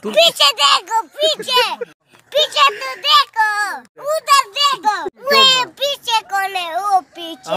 Pice deco, pice! Pice tu deco! Udă deco! Nu e pice, coleu, pice!